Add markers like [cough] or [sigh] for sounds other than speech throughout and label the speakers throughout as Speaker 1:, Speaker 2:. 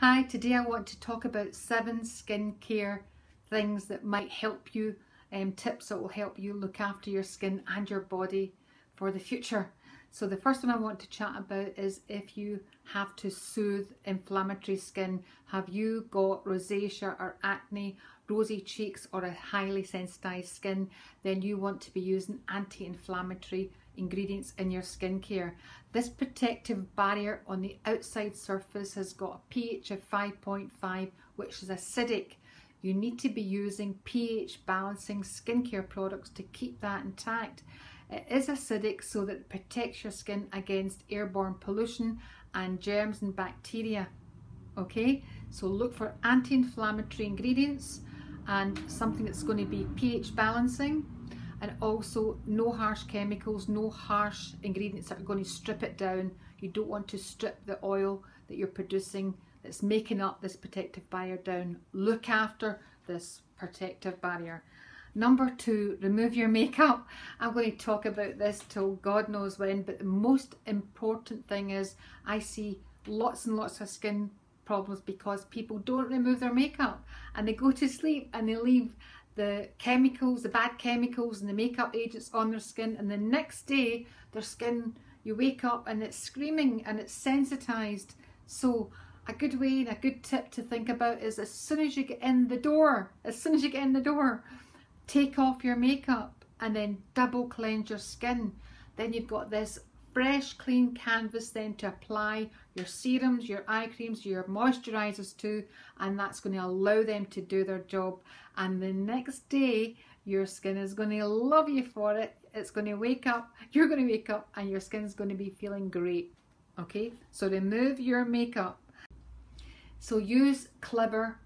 Speaker 1: Hi, today I want to talk about seven skincare things that might help you, um, tips that will help you look after your skin and your body for the future. So the first one I want to chat about is if you have to soothe inflammatory skin. Have you got rosacea or acne, rosy cheeks or a highly sensitized skin? Then you want to be using anti-inflammatory ingredients in your skincare. This protective barrier on the outside surface has got a pH of 5.5 which is acidic. You need to be using pH balancing skincare products to keep that intact. It is acidic so that it protects your skin against airborne pollution and germs and bacteria. Okay, so look for anti-inflammatory ingredients and something that's going to be pH balancing and also no harsh chemicals, no harsh ingredients that are going to strip it down. You don't want to strip the oil that you're producing that's making up this protective barrier down. Look after this protective barrier. Number two, remove your makeup. I'm going to talk about this till God knows when, but the most important thing is I see lots and lots of skin problems because people don't remove their makeup and they go to sleep and they leave the chemicals, the bad chemicals and the makeup agents on their skin and the next day their skin, you wake up and it's screaming and it's sensitized. So a good way and a good tip to think about is as soon as you get in the door, as soon as you get in the door, take off your makeup and then double cleanse your skin. Then you've got this fresh clean canvas then to apply your serums, your eye creams, your moisturizers too, and that's going to allow them to do their job and the next day your skin is going to love you for it. It's going to wake up, [laughs] you're going to wake up and your skin's going to be feeling great. Okay, so remove your makeup. So use clever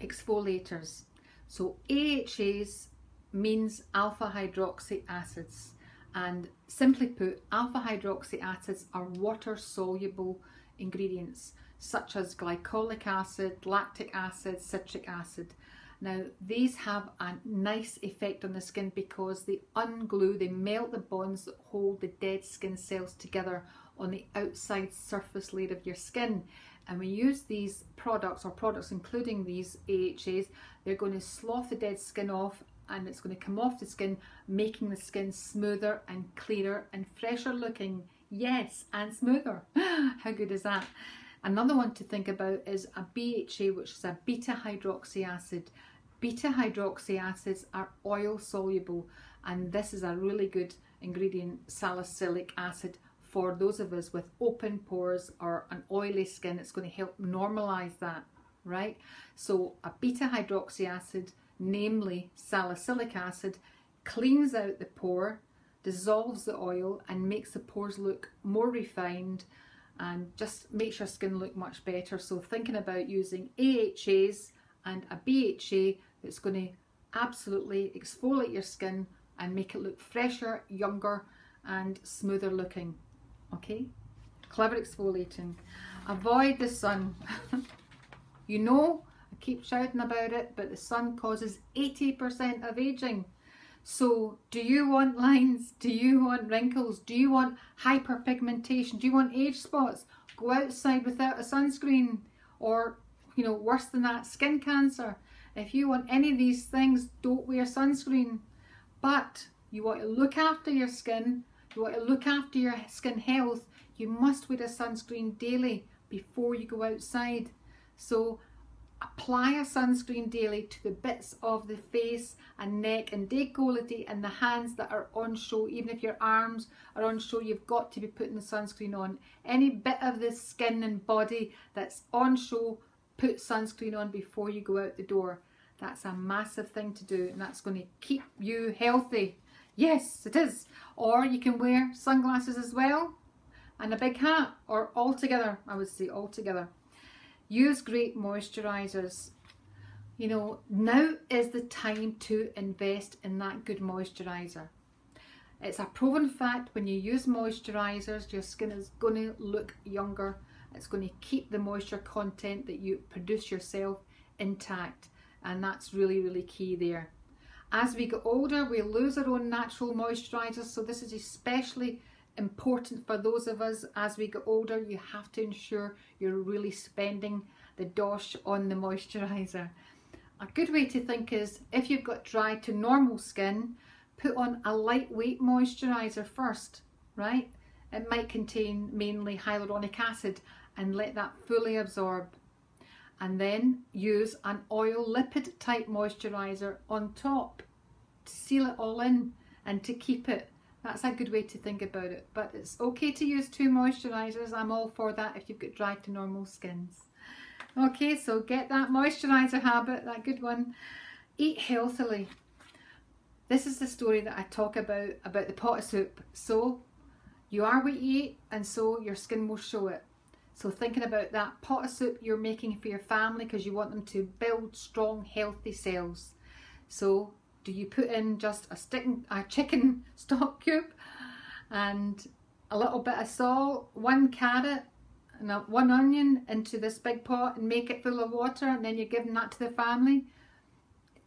Speaker 1: exfoliators. So AHAs means alpha hydroxy acids and simply put alpha hydroxy acids are water soluble ingredients such as glycolic acid, lactic acid, citric acid. Now these have a nice effect on the skin because they unglue, they melt the bonds that hold the dead skin cells together on the outside surface layer of your skin. And we use these products or products including these AHAs, they're going to slough the dead skin off and it's going to come off the skin, making the skin smoother and clearer and fresher looking. Yes, and smoother. [gasps] How good is that? Another one to think about is a BHA, which is a beta hydroxy acid. Beta hydroxy acids are oil soluble, and this is a really good ingredient, salicylic acid, for those of us with open pores or an oily skin. It's going to help normalize that, right? So, a beta hydroxy acid namely salicylic acid, cleans out the pore, dissolves the oil and makes the pores look more refined and just makes your skin look much better. So thinking about using AHAs and a BHA that's going to absolutely exfoliate your skin and make it look fresher, younger and smoother looking. Okay, clever exfoliating. Avoid the sun. [laughs] you know I keep shouting about it, but the sun causes 80% of aging. So do you want lines? Do you want wrinkles? Do you want hyperpigmentation? Do you want age spots? Go outside without a sunscreen or, you know, worse than that, skin cancer. If you want any of these things, don't wear sunscreen. But you want to look after your skin, you want to look after your skin health, you must wear a sunscreen daily before you go outside. So Apply a sunscreen daily to the bits of the face and neck and decollete and the hands that are on show. Even if your arms are on show, you've got to be putting the sunscreen on. Any bit of the skin and body that's on show, put sunscreen on before you go out the door. That's a massive thing to do and that's going to keep you healthy. Yes, it is. Or you can wear sunglasses as well and a big hat or all together, I would say all together. Use great moisturizers. You know, now is the time to invest in that good moisturizer. It's a proven fact when you use moisturizers, your skin is going to look younger. It's going to keep the moisture content that you produce yourself intact. And that's really, really key there. As we get older, we lose our own natural moisturizers. So this is especially important for those of us as we get older. You have to ensure you're really spending the dosh on the moisturiser. A good way to think is if you've got dry to normal skin, put on a lightweight moisturiser first, right? It might contain mainly hyaluronic acid and let that fully absorb. And then use an oil lipid type moisturiser on top to seal it all in and to keep it. That's a good way to think about it. But it's okay to use two moisturisers. I'm all for that if you've got dry to normal skins. Okay, so get that moisturiser habit, that good one. Eat healthily. This is the story that I talk about, about the pot of soup. So you are what you eat and so your skin will show it. So thinking about that pot of soup you're making for your family because you want them to build strong, healthy cells. So do you put in just a, stick, a chicken [laughs] stock cube and a little bit of salt, one carrot and one onion into this big pot and make it full of water and then you're giving that to the family?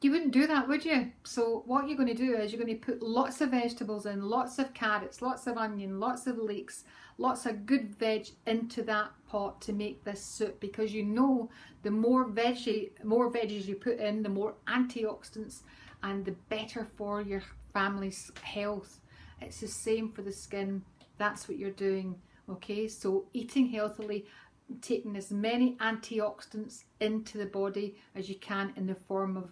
Speaker 1: You wouldn't do that, would you? So what you're going to do is you're going to put lots of vegetables in, lots of carrots, lots of onion, lots of leeks, lots of good veg into that pot to make this soup because you know the more veggie, more veggies you put in, the more antioxidants and the better for your family's health. It's the same for the skin. That's what you're doing. Okay, so eating healthily, taking as many antioxidants into the body as you can in the form of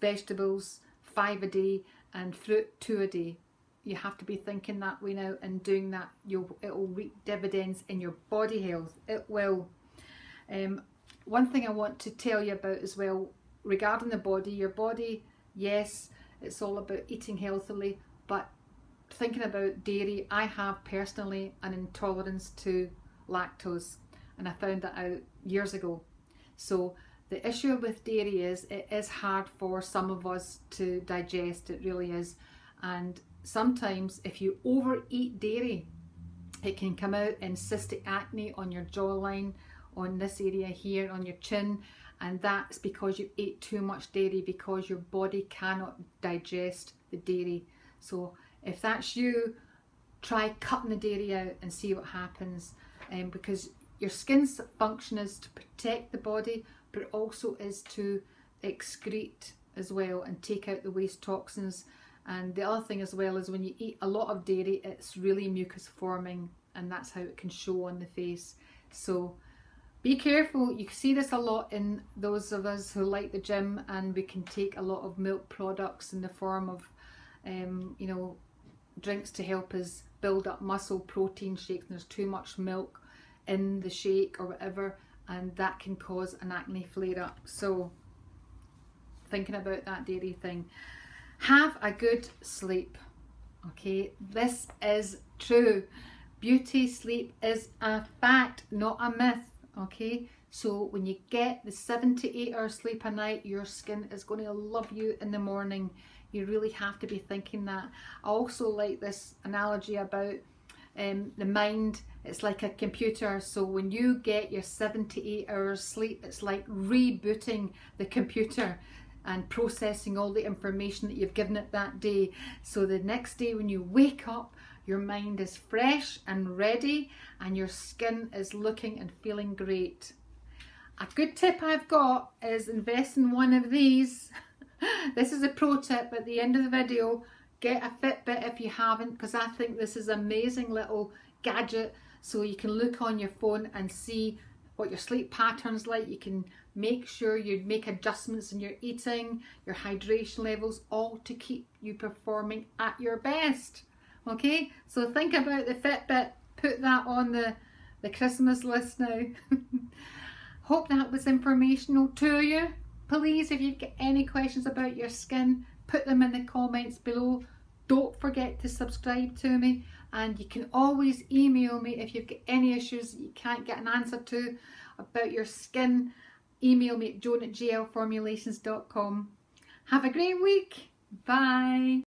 Speaker 1: vegetables, five a day, and fruit, two a day. You have to be thinking that way now and doing that. You'll it will reap dividends in your body health. It will. Um, one thing I want to tell you about as well regarding the body, your body yes, it's all about eating healthily, but thinking about dairy, I have personally an intolerance to lactose, and I found that out years ago. So the issue with dairy is it is hard for some of us to digest, it really is. And sometimes if you overeat dairy, it can come out in cystic acne on your jawline, on this area here, on your chin, and that's because you ate too much dairy because your body cannot digest the dairy. So if that's you, try cutting the dairy out and see what happens um, because your skin's function is to protect the body but also is to excrete as well and take out the waste toxins and the other thing as well is when you eat a lot of dairy it's really mucus forming and that's how it can show on the face so be careful, you see this a lot in those of us who like the gym and we can take a lot of milk products in the form of, um, you know, drinks to help us build up muscle, protein shakes, and there's too much milk in the shake or whatever, and that can cause an acne flare up. So, thinking about that dairy thing. Have a good sleep. Okay, this is true. Beauty sleep is a fact, not a myth okay? So when you get the seven to eight hours sleep a night your skin is going to love you in the morning. You really have to be thinking that. I also like this analogy about um, the mind. It's like a computer. So when you get your seven to eight hours sleep it's like rebooting the computer and processing all the information that you've given it that day. So the next day when you wake up your mind is fresh and ready, and your skin is looking and feeling great. A good tip I've got is invest in one of these. [laughs] this is a pro tip at the end of the video. Get a Fitbit if you haven't, because I think this is an amazing little gadget so you can look on your phone and see what your sleep patterns like. You can make sure you make adjustments in your eating, your hydration levels, all to keep you performing at your best. Okay, so think about the Fitbit, put that on the, the Christmas list now. [laughs] Hope that was informational to you. Please, if you've got any questions about your skin, put them in the comments below. Don't forget to subscribe to me and you can always email me if you've got any issues you can't get an answer to about your skin. Email me at joan at jlformulations.com. Have a great week. Bye.